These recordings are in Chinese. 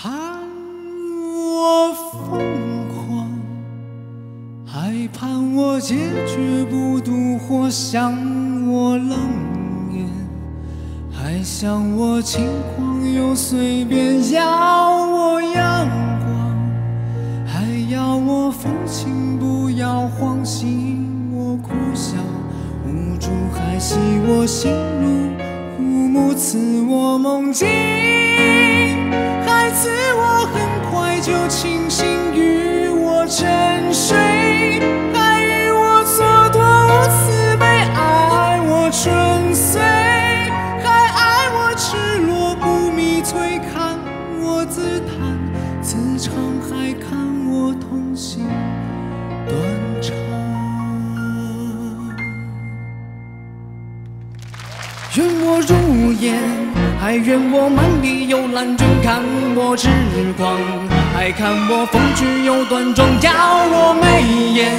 盼我疯狂，还盼我坚决不独活；想我冷眼，还想我轻狂又随便；要我阳光，还要我风情；不要晃醒我苦笑，无助还戏我心如枯木；赐我梦境。沉睡，还与我蹉跎无慈悲，爱我纯粹，还爱我赤裸不迷醉，看我自弹自唱，还看我痛心断肠。愿我如烟，还愿我满地有蓝卷，看我痴狂，还看我风趣又端庄，要我眉眼，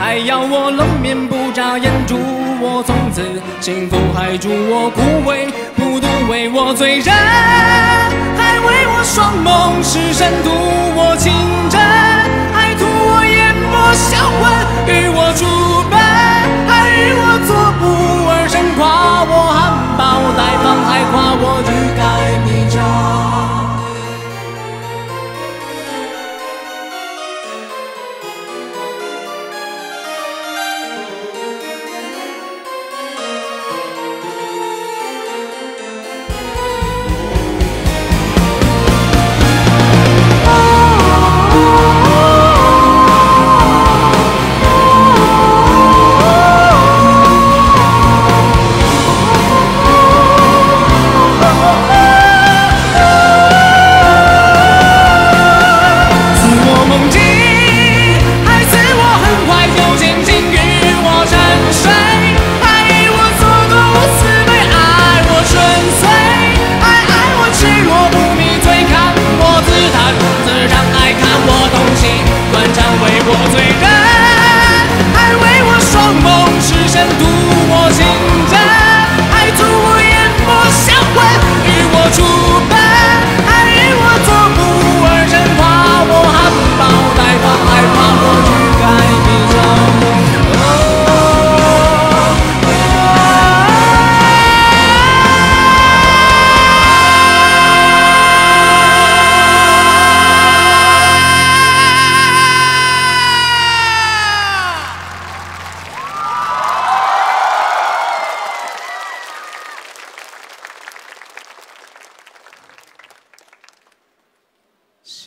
还要我冷面不眨眼，祝我从此幸福，还祝我枯萎，孤独为我醉人，还为我双眸失神，图我情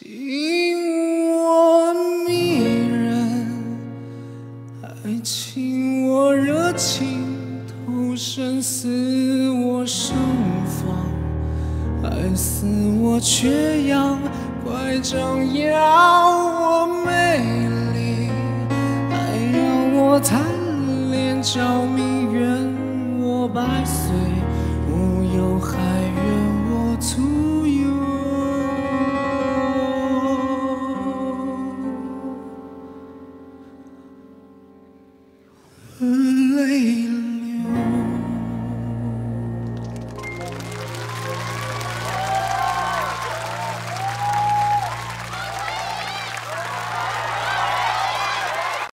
情我迷人，爱情我热情投身，似我盛放，爱似我缺氧，乖张要我美丽，还要我贪恋着迷，愿我百岁无忧，还愿 lane.